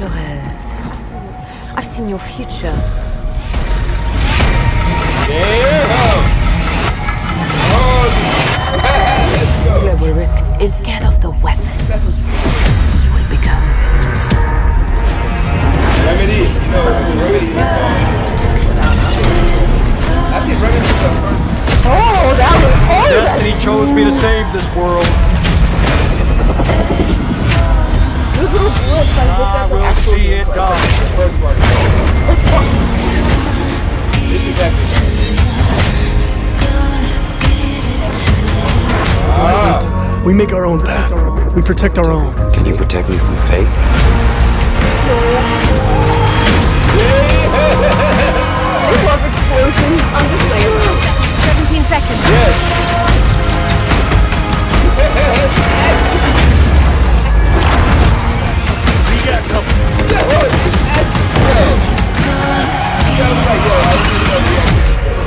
Torres. I've seen your future. Global risk is scared of the weapon. You will become. Remedy. No, Remedy. I think Remedy first. Oh, that was oh, Destiny chose me to save this world. We make our own path. We protect our own. Can you protect me from fate?